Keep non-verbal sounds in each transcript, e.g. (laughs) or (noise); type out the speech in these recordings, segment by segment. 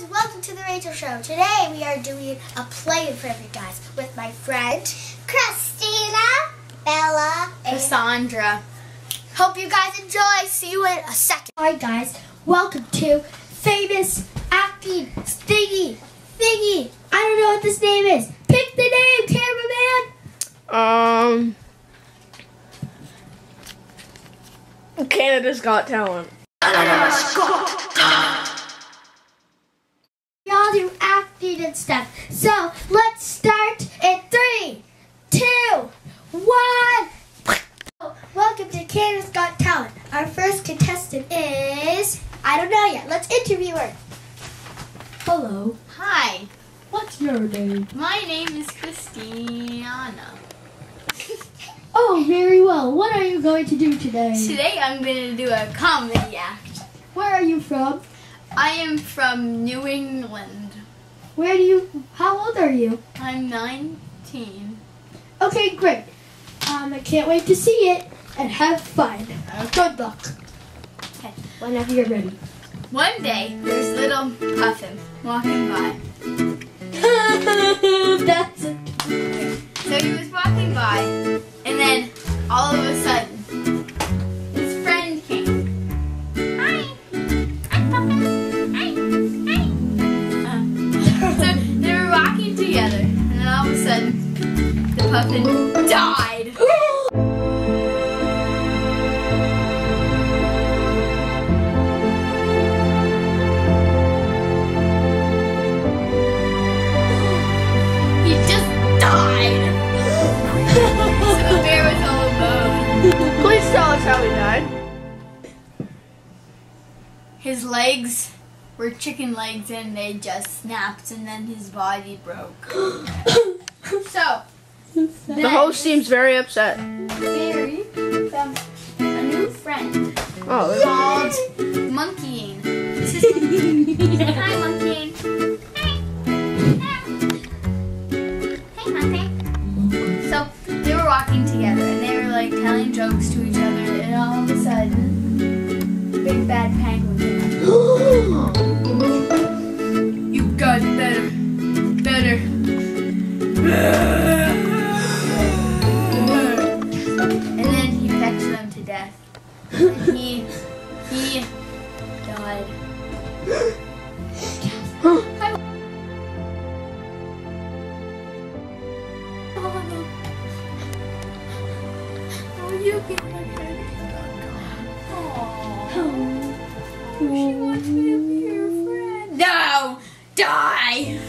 guys, welcome to the Rachel Show. Today we are doing a play for you guys with my friend Christina, Bella, and Cassandra. Hope you guys enjoy. See you in a second. Alright guys, welcome to Famous Acting Stingy Thingy. I don't know what this name is. Pick the name, cameraman. Um, Canada's Got Talent. We all do acting and stuff. So let's start in three, two, one. Welcome to Canada's Got Talent. Our first contestant is I don't know yet. Let's interview her. Hello, Hi, what's your name? my name is Christiana. (laughs) Oh, very well. What are you going to do today? Today I'm going to do a comedy act. Where are you from? I am from New England. Where do you, how old are you? I'm 19. Okay, great. Um, I can't wait to see it and have fun. Uh, good luck. Okay. Whenever you're ready. One day, there's little Puffin walking by. (laughs) That's it. Legs were chicken legs and they just snapped and then his body broke. (coughs) so, The host seems very upset. Found a new friend Oh, called Monkeying. This is (laughs) Hi, Monkeying. Hey, Monkey. So, they were walking together and they were like telling jokes to each other and all of a sudden, Big Bad Penguin And then he pecked them to death. And he, he died. Oh, you get my head. Oh, she wants me to be her friend. No, die.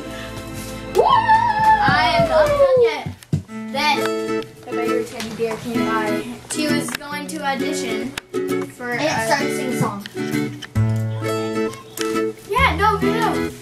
(laughs) (laughs) I am not done yet. Then the beggar teddy bear came by. She was going to audition for. And a- start to sing a song. Yeah, no, no, no.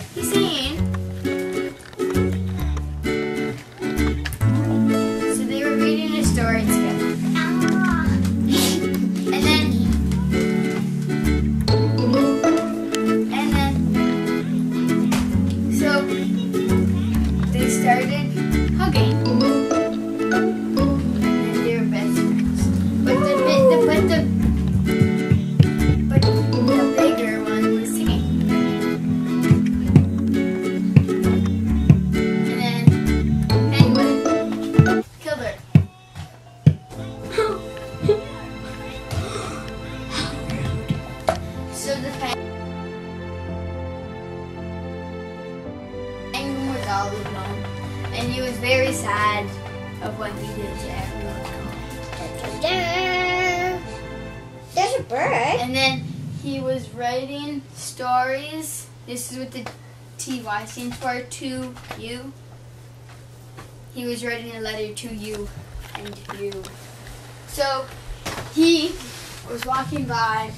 All. And he was very sad of what he did to everyone. There's a bird. And then he was writing stories. This is what the TY stands for, to you. He was writing a letter to you and you. So he was walking by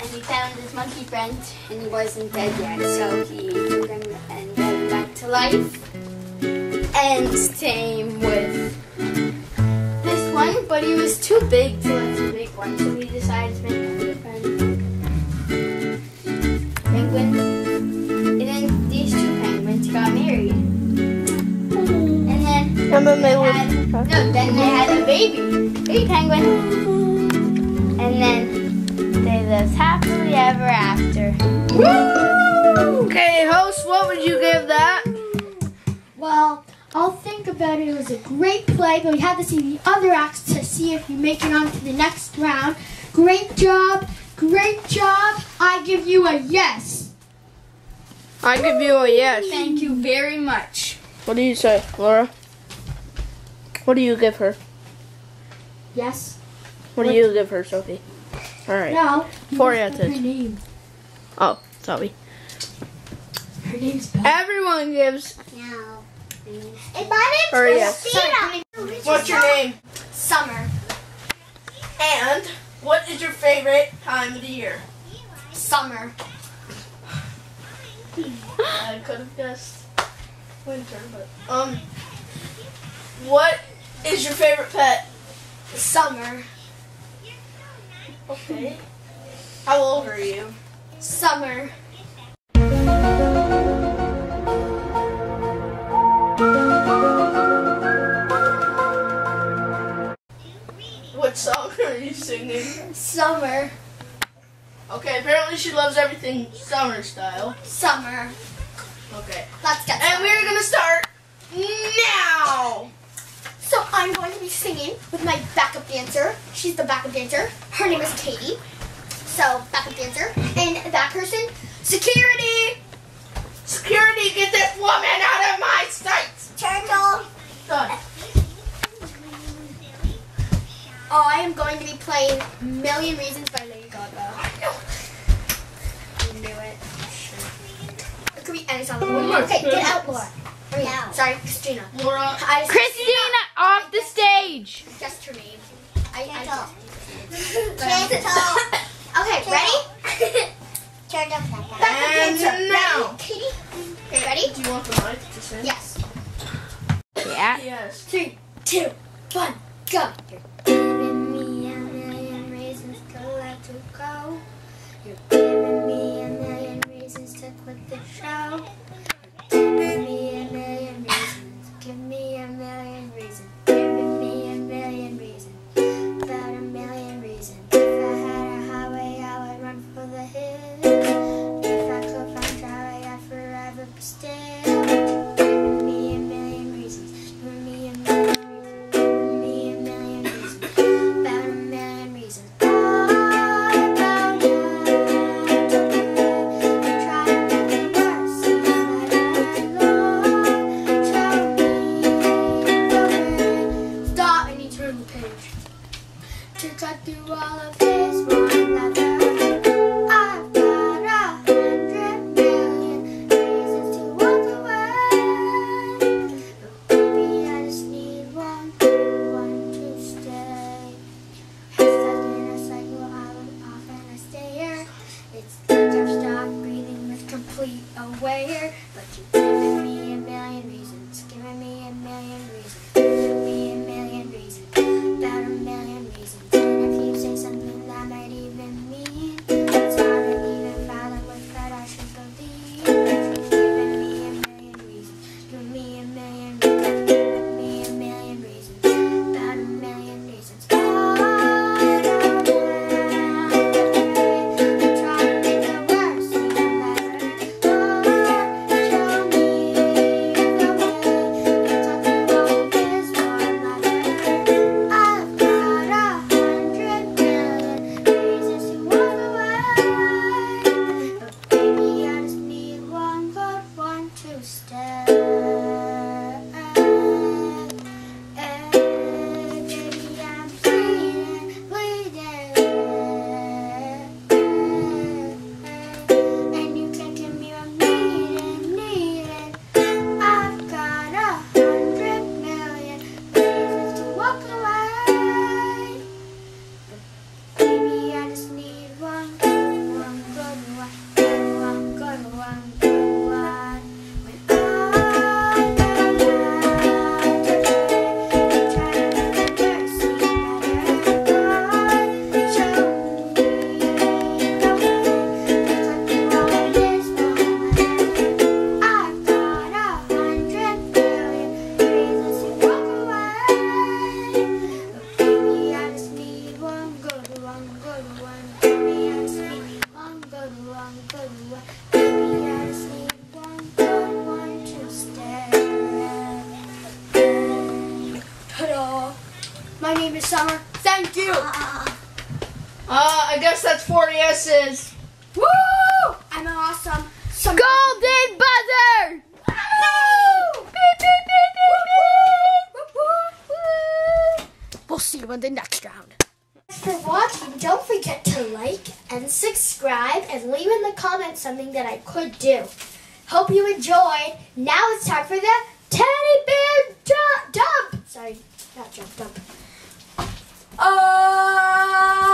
and he found his monkey friend and he wasn't dead yet. So he took him and brought him back to life. And same with this one, but he was too big to let the big one, so he decided to make another friend. Penguin. And then these two penguins got married. And then And then they they had, no, then they had a baby. Baby penguin. And then lived happily ever after. after. Okay, host, what would you give that? Well, I'll think about it. It was a great play, but we had to see the other acts to see if you make it on to the next round. Great job. Great job. I give you a yes. I give you a yes. Thank you very much. What do you say, Laura? What do you give her? Yes. What do you give her, Sophie? All right. Now, you Four must put yeses. Her name. Oh, Sophie. Her name's Beth. Everyone gives. No. And my name's Or yes. Christina. What's your name? Summer. And what is your favorite time of the year? Summer. I could have guessed winter, but um, what is your favorite pet? Summer. Okay. How old are you? Summer. What song are you singing? Summer. Okay, apparently she loves everything summer style. Summer. Okay. Let's get And we're gonna start now. So I'm going to be singing with my backup dancer. She's the backup dancer. Her name is Katie. So backup dancer. And that person, security. Security, get this woman out of my sight. Turtle. Done. Oh, I am going to be playing Million Reasons by Lady Gaga. You knew it. It could be any song. Oh okay, get out, Laura. Oh, I mean, sorry, Christina. Laura. I just, Christina, off the stage. Just her name. I, I Turtle. (laughs) Okay, ready? Turtle. Backup And dancer. now. Ready? Katie? Okay, ready? Do you want the mic to sing? Yes. Summer. Thank you. Uh, I guess that's 40 S's. Woo! I'm awesome. Summer. Golden buzzer! We'll see you in the next round. Thanks for watching. Don't forget to like and subscribe and leave in the comments something that I could do. Hope you enjoyed. Now it's time for the teddy bear jump. dump. Sorry, not jump dump. Uh,